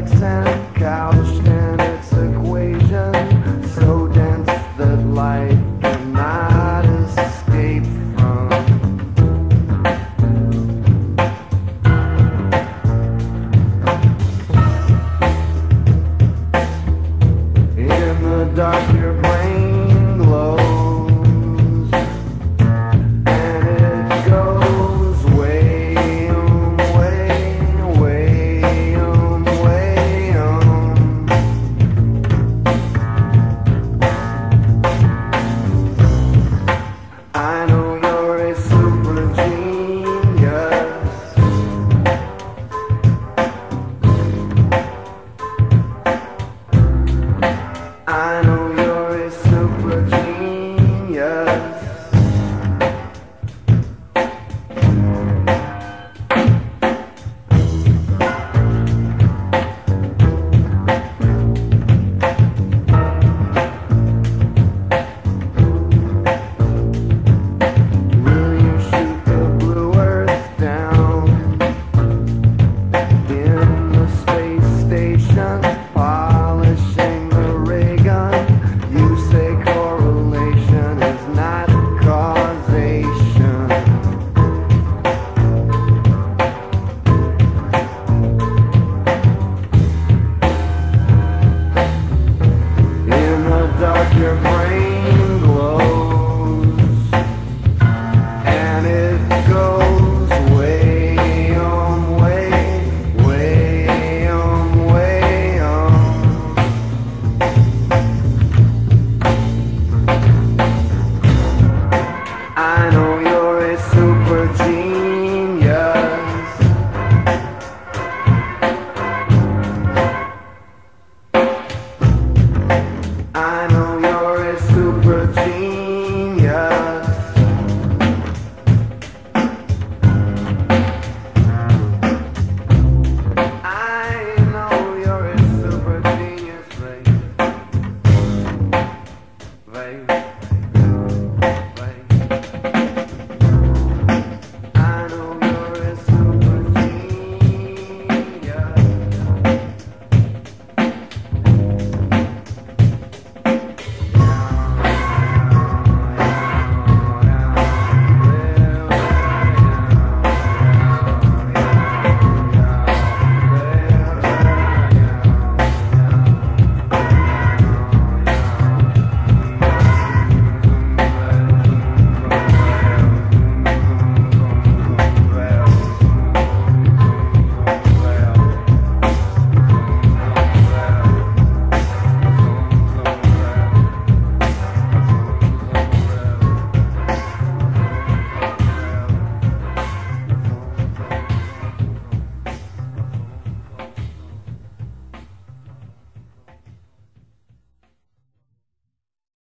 accent.